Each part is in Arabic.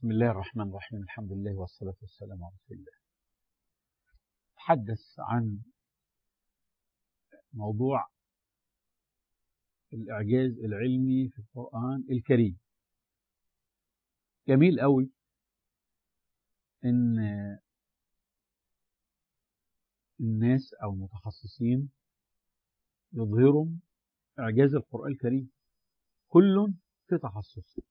بسم الله الرحمن الرحيم. الحمد لله والصلاة والسلام على رسول الله. تحدث عن موضوع الإعجاز العلمي في القرآن الكريم. جميل قوي إن الناس أو المتخصصين يظهروا إعجاز القرآن الكريم كل في تخصصه.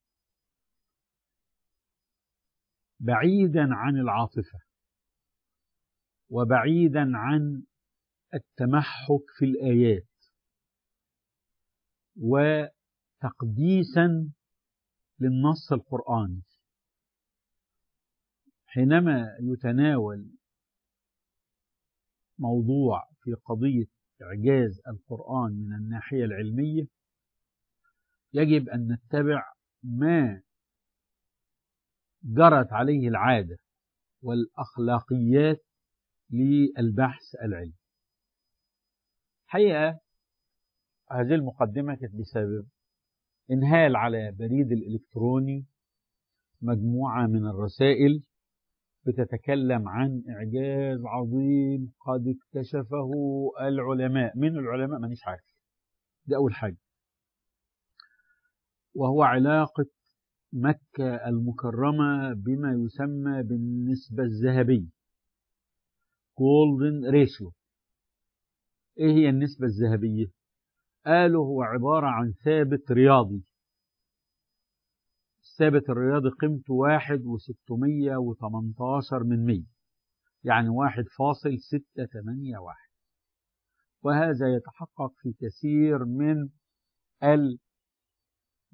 بعيدا عن العاطفة وبعيدا عن التمحك في الآيات وتقديسا للنص القرآني. حينما يتناول موضوع في قضية إعجاز القرآن من الناحية العلمية يجب أن نتبع ما جرت عليه العادة والأخلاقيات للبحث العلمي. حقيقة هذه المقدمة كانت بسبب إنهال على بريد الإلكتروني مجموعة من الرسائل بتتكلم عن إعجاز عظيم قد اكتشفه العلماء. من العلماء؟ مانيش عارف. دي أول حاجة. وهو علاقة مكة المكرمة بما يسمى بالنسبة الذهبية. Golden ratio. إيه هي النسبة الذهبية؟ قالوا هو عبارة عن ثابت رياضي. الثابت الرياضي قيمته واحد وستمية وتمنتاشر من مية. يعني واحد فاصل ستة تمانية واحد. وهذا يتحقق في كثير من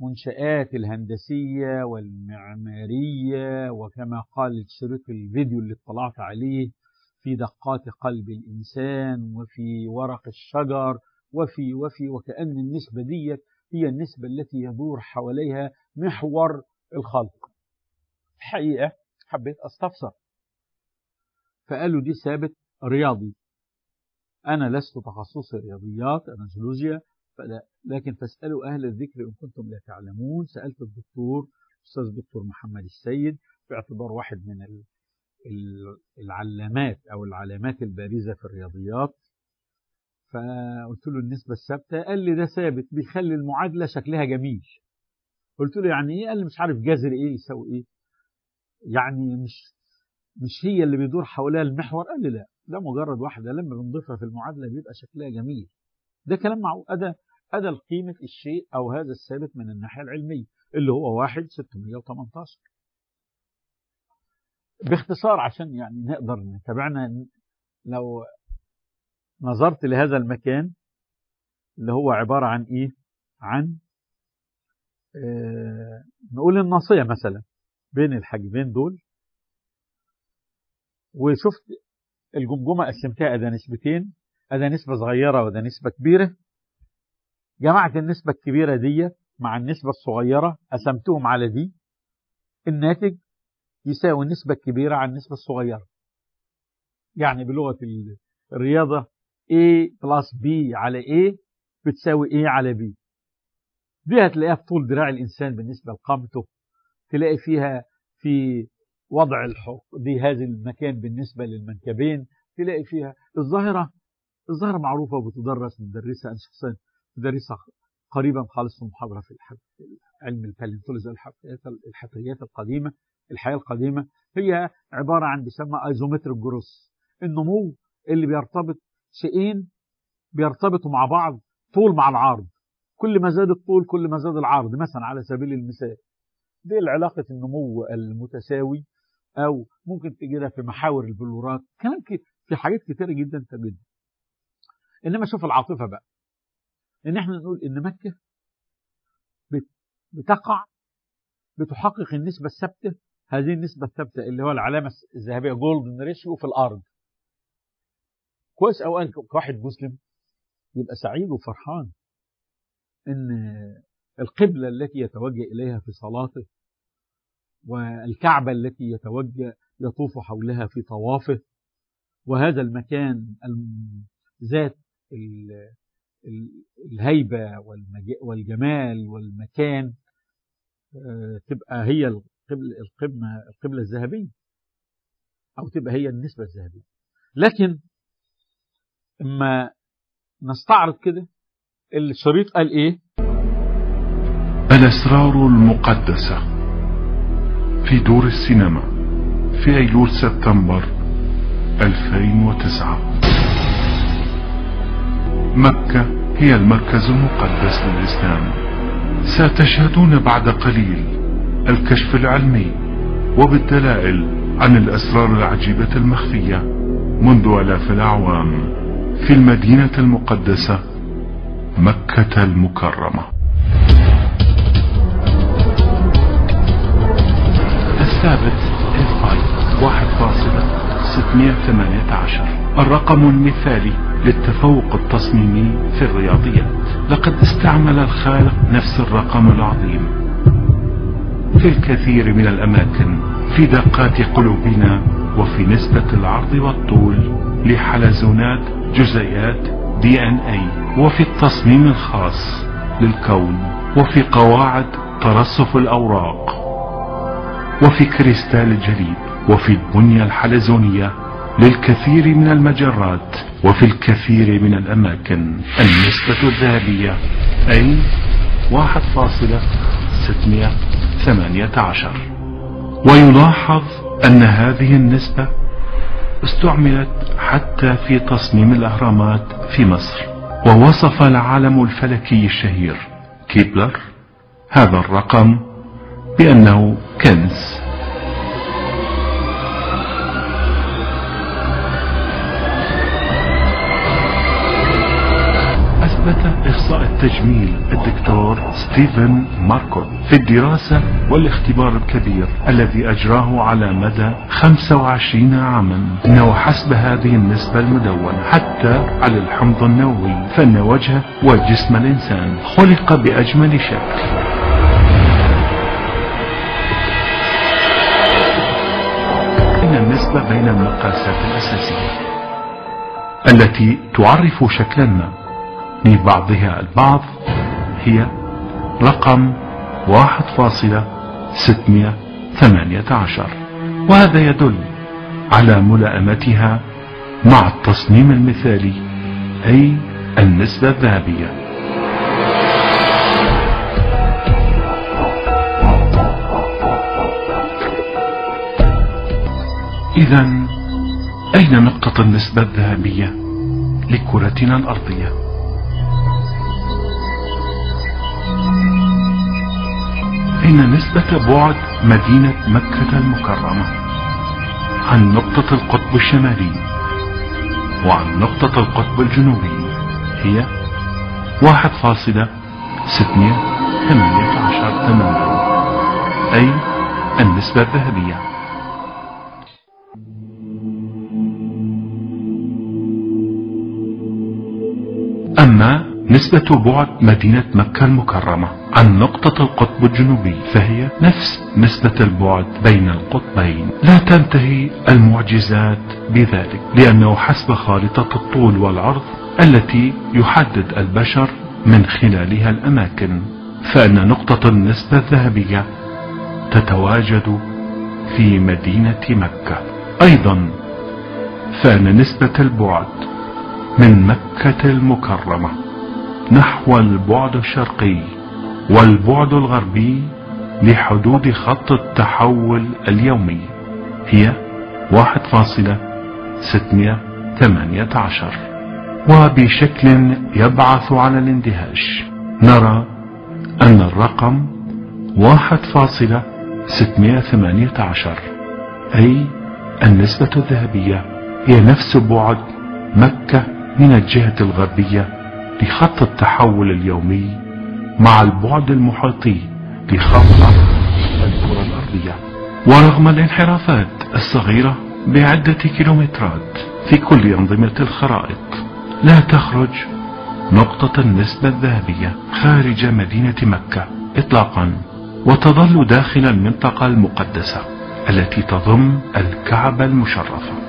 المنشآت الهندسية والمعمارية وكما قال شريط الفيديو اللي اطلعت عليه في دقات قلب الإنسان وفي ورق الشجر وفي وفي وكأن النسبة دي هي النسبة التي يدور حواليها محور الخلق. الحقيقة حبيت أستفسر. فقالوا دي ثابت رياضي. أنا لست تخصصي رياضيات أنا جيولوجيا. لكن فاسألوا أهل الذكر إن كنتم لا تعلمون. سألت الدكتور أستاذ الدكتور محمد السيد باعتبار واحد من العلامات أو العلامات البارزة في الرياضيات. فقلت له النسبة الثابتة قال لي ده ثابت بيخلي المعادلة شكلها جميل. قلت له يعني إيه؟ قال لي مش عارف جذر إيه يساوي إيه. يعني مش مش هي اللي بيدور حواليها المحور؟ قال لي لا ده مجرد واحدة. لما بنضيفها في المعادلة بيبقى شكلها جميل. ده كلام معقول. أدى أدى قيمة الشيء أو هذا الثابت من الناحية العلمية اللي هو واحد 618 باختصار عشان يعني نقدر نتابعنا لو نظرت لهذا المكان اللي هو عبارة عن إيه؟ عن آه نقول الناصية مثلا بين الحاجبين دول. وشفت الجمجمة قسمتها أدا نسبتين أدا نسبة صغيرة وده نسبة كبيرة. جمعت النسبة الكبيرة دي مع النسبة الصغيرة قسمتهم على دي. الناتج يساوي النسبة الكبيرة على النسبة الصغيرة. يعني بلغة الرياضة A plus B على A بتساوي A على B. دي هتلاقيها في طول دراع الإنسان بالنسبة لقامته. تلاقي فيها في وضع الحق دي هذا المكان بالنسبة للمنكبين. تلاقي فيها الظاهرة الظاهرة معروفة وبتدرس مدرسة أنا شخصيا مدرسة قريبا خالص في محاضرة في علم ال paleontology الحفريات القديمة الحياة القديمة. هي عبارة عن بيسمى isometric growth النمو اللي بيرتبط شيئين بيرتبطوا مع بعض طول مع العرض. كل ما زاد الطول كل ما زاد العرض مثلا على سبيل المثال. دي علاقة النمو المتساوي أو ممكن تجدها في محاور البلورات. كلام في حاجات كتيرة جدا تجد. إنما شوف العاطفة بقى. إن إحنا نقول إن مكة بتقع بتحقق النسبة الثابتة هذه النسبة الثابتة اللي هو العلامة الذهبية جولدن ريشيو في الأرض. كويس أو أنا كواحد مسلم يبقى سعيد وفرحان إن القبلة التي يتوجه إليها في صلاته والكعبة التي يتوجه يطوف حولها في طوافه وهذا المكان ذات الهيبة والجمال والمكان تبقى هي القمة القبلة الذهبية أو تبقى هي النسبة الذهبية. لكن إما نستعرض كده الشريط قال إيه؟ الأسرار المقدسة في دور السينما في أيلول سبتمبر 2009 مكة هي المركز المقدس للإسلام. ستشهدون بعد قليل الكشف العلمي وبالدلائل عن الأسرار العجيبة المخفية منذ آلاف الأعوام في المدينة المقدسة مكة المكرمة. الثابت F5 1.618 الرقم المثالي للتفوق التصميمي في الرياضيات. لقد استعمل الخالق نفس الرقم العظيم. في الكثير من الأماكن في دقات قلوبنا وفي نسبة العرض والطول لحلزونات جزيئات دي إن اي وفي التصميم الخاص للكون وفي قواعد ترصف الأوراق وفي كريستال الجليد وفي البنية الحلزونية للكثير من المجرات وفي الكثير من الأماكن. النسبة الذهبية أي 1.618 ويلاحظ أن هذه النسبة استعملت حتى في تصميم الأهرامات في مصر. ووصف العالم الفلكي الشهير كيبلر هذا الرقم بأنه كنز. التجميل الدكتور ستيفن ماركو في الدراسة والاختبار الكبير الذي أجراه على مدى 25 عاما. أنه حسب هذه النسبة المدونة حتى على الحمض النووي فإن وجه وجسم الإنسان خلق بأجمل شكل. إن النسبة بين المقاسات الأساسية التي تعرف شكلا ما من بعضها البعض هي رقم 1.618 وهذا يدل على ملائمتها مع التصميم المثالي أي النسبة الذهبية إذا أين نقطة النسبة الذهبية لكرتنا الأرضية؟ إن نسبة بعد مدينة مكة المكرمة عن نقطة القطب الشمالي وعن نقطة القطب الجنوبي هي واحد فاصلة ستمائة ثمانية عشر أي النسبة الذهبية. نسبة بعد مدينة مكة المكرمة. عن نقطة القطب الجنوبي فهي نفس نسبة البعد بين القطبين. لا تنتهي المعجزات بذلك لأنه حسب خارطة الطول والعرض التي يحدد البشر من خلالها الأماكن. فإن نقطة النسبة الذهبية تتواجد في مدينة مكة. أيضا فإن نسبة البعد من مكة المكرمة. نحو البعد الشرقي والبعد الغربي لحدود خط التحول اليومي. هي 1.618 وبشكل يبعث على الاندهاش نرى أن الرقم 1.618 أي النسبة الذهبية هي نفس بعد مكة من الجهة الغربية لخط التحول اليومي مع البعد المحيطي لخط الكرة الأرضية. ورغم الانحرافات الصغيرة بعدة كيلومترات في كل أنظمة الخرائط لا تخرج نقطة النسبة الذهبية خارج مدينة مكة إطلاقا وتظل داخل المنطقة المقدسة التي تضم الكعبة المشرفة.